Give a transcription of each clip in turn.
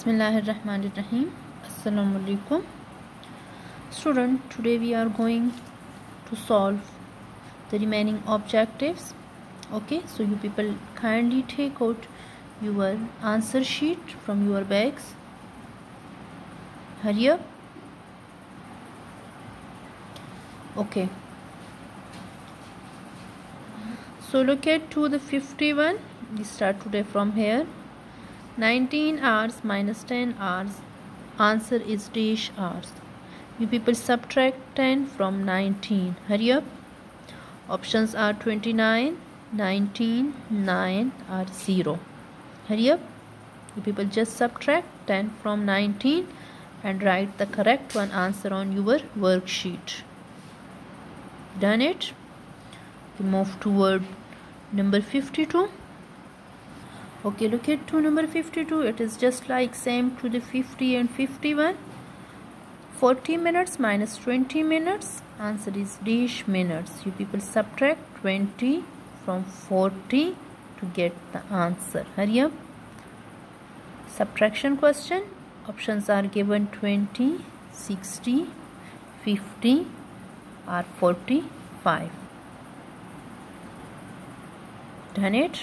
Bismillahirrahmanirrahim. Assalamu alaikum. Student, today we are going to solve the remaining objectives. Okay, so you people kindly take out your answer sheet from your bags. Hurry up. Okay. So look at to the 51. We start today from here. 19 hours minus 10 hours answer is dash hours. You people subtract 10 from 19 hurry up. Options are 29 19 9 or 0 hurry up. You people just subtract 10 from 19 and write the correct one answer on your worksheet. Done it. We move toward number 52 okay look at to number 52 it is just like same to the 50 and 51 40 minutes minus 20 minutes. Answer is dash minutes. You people subtract 20 from 40 to get the answer. Hurry up. Subtraction question. Options are given 20 60 50 or 45 done it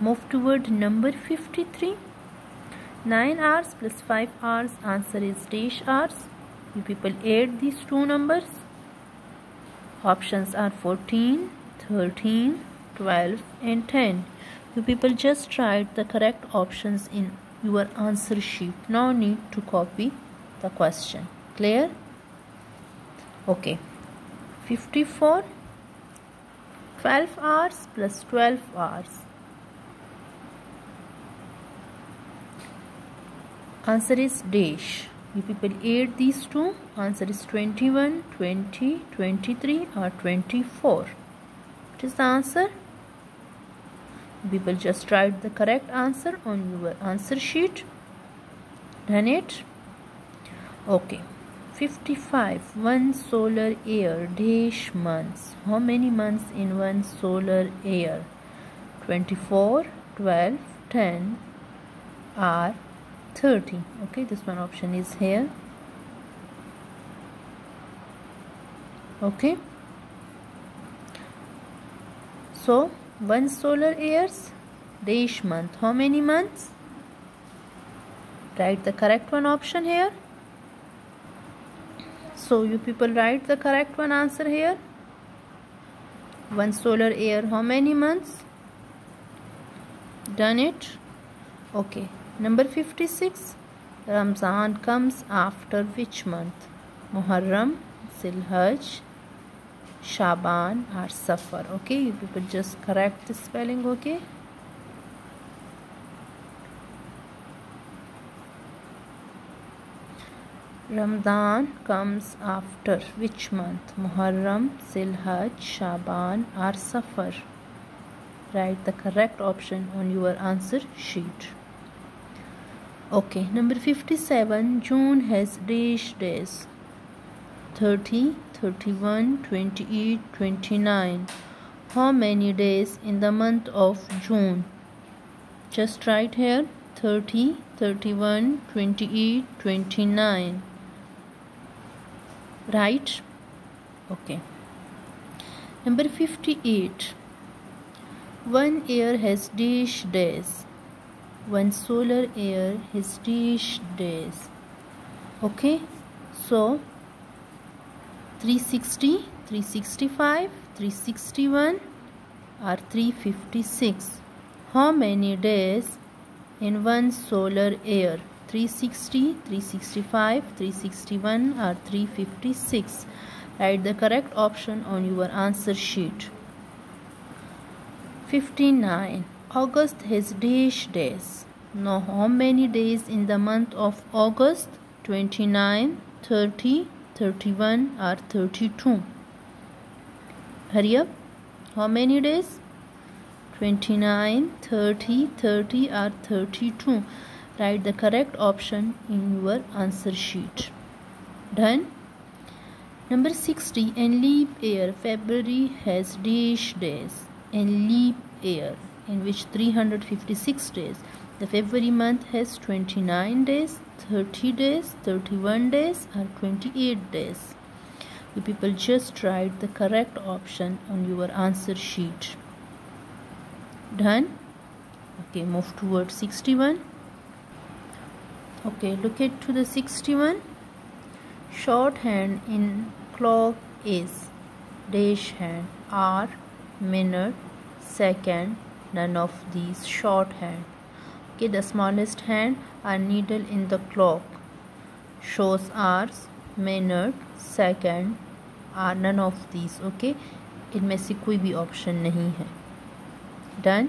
move toward number 53 9 hours plus 5 hours answer is dash hours. You people add these two numbers. Options are 14 13 12 and 10 you people just write the correct options in your answer sheet. No need to copy the question. Clear? Okay. 54 12 hours plus 12 hours. Answer is dash. You people add these two. Answer is 21, 20, 23 or 24. What is the answer? People just write the correct answer on your answer sheet. Done it? Okay. 55 one solar year dash months how many months in one solar year 24 12 10 or 30 okay this one option is here. Okay. So one solar years dash month. How many months? Write the correct one option here. So you people write the correct one answer here. One solar year how many months? Done it. Okay number 56 Ramzan comes after which month Muharram Zilhaj Shaban or Safar okay you people just correct the spelling okay Ramadan comes after which month? Muharram, Zilhaj, Shaban or Safar? Write the correct option on your answer sheet. Okay, number 57. June has dash days. 30, 31, 28, 29. How many days in the month of June? Just write here 30, 31, 28, 29 right okay number 58 one year has dash days one solar year has dash days okay so 360 365 361 or 356 how many days in one solar year 360, 365, 361 or 356. Write the correct option on your answer sheet. 59. August has dash days. Know how many days in the month of August? 29, 30, 31 or 32. Hurry up. How many days? 29, 30, 30 or 32. Write the correct option in your answer sheet. Done. Number 60. In leap year, February has dash days. In leap year, in which 356 days. the February month has 29 days 30 days 31 days or 28 days. You people just write the correct option on your answer sheet. Done? Okay move towards 61 okay look at to the 61 shorthand in clock is dash hand hour minute second none of these shorthand okay the smallest hand or needle in the clock shows hours minute second or none of these okay इनमें से कोई भी option नहीं है done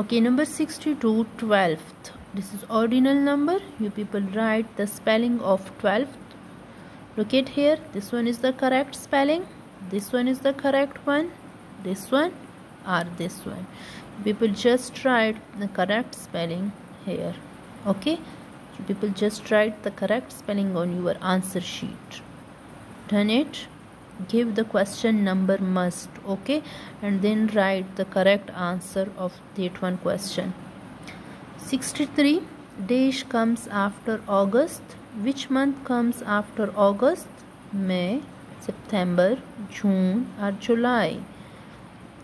okay number 62 12th this is ordinal number you people write the spelling of 12th look at here this one is the correct spelling this one is the correct one this one or this one. People just write the correct spelling here okay? People just write the correct spelling on your answer sheet. Done it? Give the question number must okay? And then write the correct answer of that one question. 63 dash comes after august. Which month comes after august? May september june or july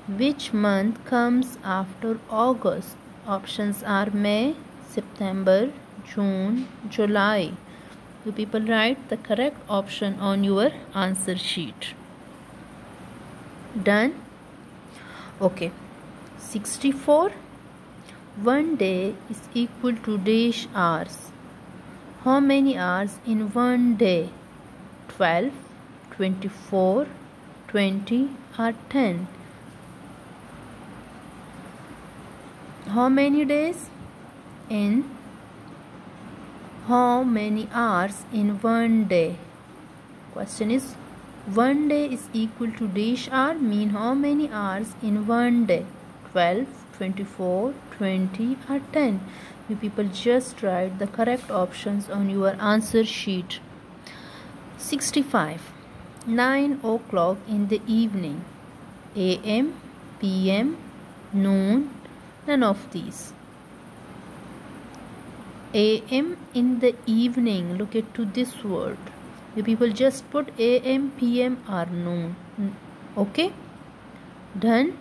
which month comes after august? Options are may september june july. You people write the correct option on your answer sheet? Done? Okay. 64 one day is equal to dash hours. How many hours in one day? 12 24 20 or 10 how many days? In? How many hours in one day? Question is one day is equal to dash hour mean how many hours in one day? 12 24 20 or 10 you people just write the correct options on your answer sheet. 65 9 o'clock in the evening. Am pm noon none of these. Am in the evening. Look at to this word you people just put am pm or noon okay? Done.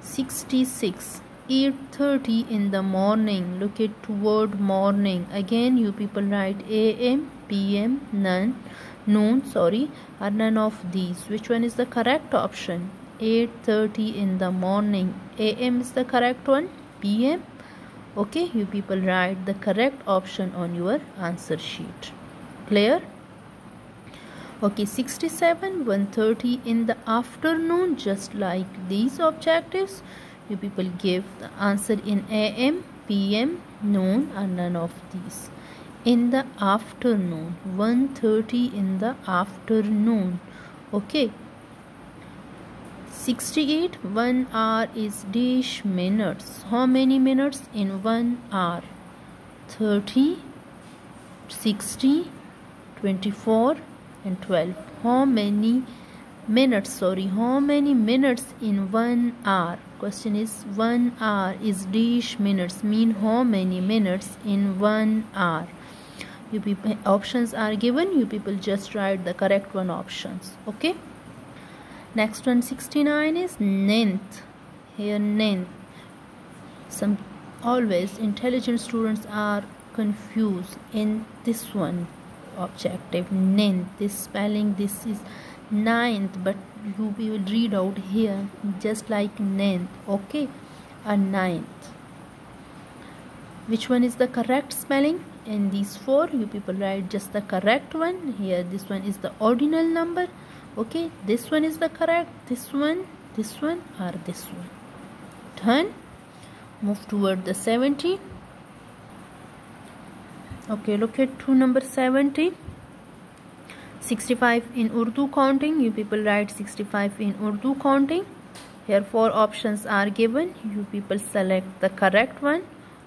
66 8:30 in the morning. Look at toward morning. Again you people write am pm none noon sorry or none of these. Which one is the correct option 8:30 in the morning. Am is the correct one? Pm okay you people write the correct option on your answer sheet. Clear? Okay 67 1.30 in the afternoon just like these objectives. You people give the answer in am pm noon and none of these. In the afternoon 1.30 in the afternoon. Okay 68 1 hour is dash minutes. How many minutes in 1 hour? 30 60 24 and 12 how many minutes sorry how many minutes in 1 hour? Question is 1 hour is dash minutes mean how many minutes in 1 hour? You people options are given. You people just write the correct one options okay next one 69 is ninth. Here ninth. Some always intelligent students are confused in this one objective. Ninth. This spelling this is ninth but you will read out here just like ninth. Okay? A ninth. Which one is the correct spelling in these four you people write just the correct one. Here this one is the ordinal number. Okay this one is the correct. This one this one or this one. Done. Move toward the 70 okay look at to number 70 65 in Urdu counting. You people write 65 in Urdu counting. Here four options are given. You people select the correct one.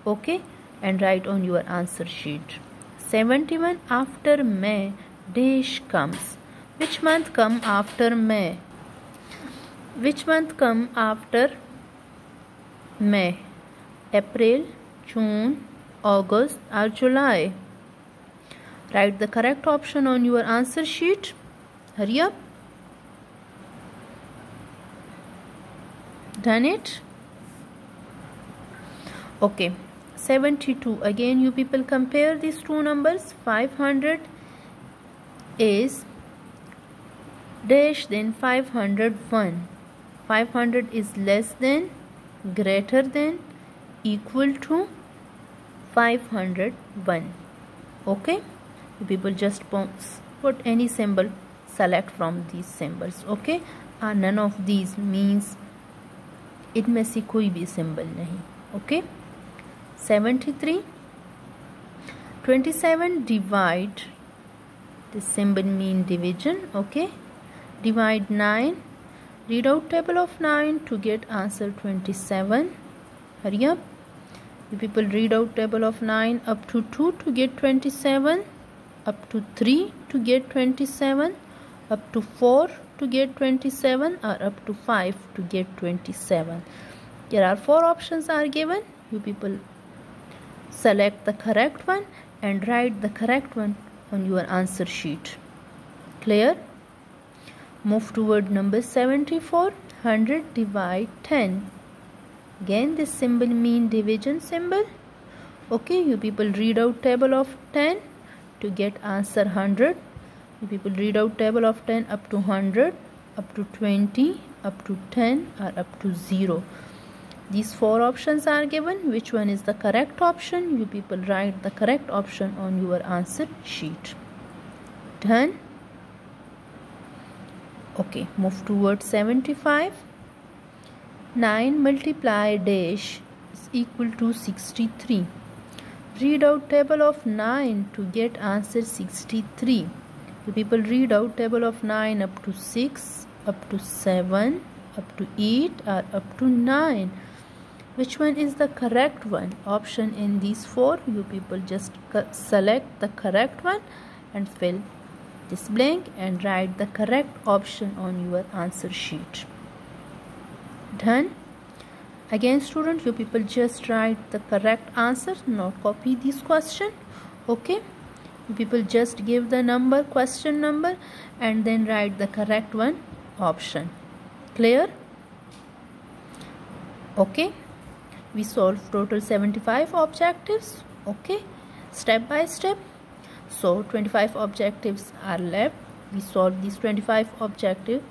Okay and write on your answer sheet 71 after May dash comes which month come after May? Which month come after May? April, June, August or July? Write the correct option on your answer sheet. Hurry up. Done it? Okay. 72 again you people compare these two numbers. 500 is dash then 501 500 is less than greater than equal to 501 okay? You people just put any symbol select from these symbols. Okay? Uh, none of these means it? Means कोई भी okay? 73 27 divide. This symbol mean division okay? Divide 9 read out table of 9 to get answer 27 hurry up. You people read out table of 9 up to 2 to get 27 up to 3 to get 27 up to 4 to get 27 or up to 5 to get 27 there are four options are given. You people select the correct one and write the correct one on your answer sheet. Clear? Move toward number 74 100 divide 10 again this symbol mean division symbol. Okay you people read out table of 10 to get answer 100 You people read out table of 10 up to 100 up to 20 up to 10 or up to 0 these four options are given. Which one is the correct option? You people write the correct option on your answer sheet. Done. Okay move towards 75 9 multiply dash is equal to 63 read out table of 9 to get answer 63 the people read out table of 9 up to 6 up to 7 up to 8 or up to 9 which one is the correct one? Option in these four you people just select the correct one and fill this blank and write the correct option on your answer sheet. Done. Again student you people just write the correct answer not copy this question. Okay? You people just give the number question number and then write the correct one option. Clear? Okay we solve total 75 objectives okay? Step by step. So 25 objectives are left. We solve these 25 objectives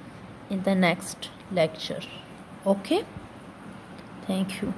in the next lecture okay? Thank you.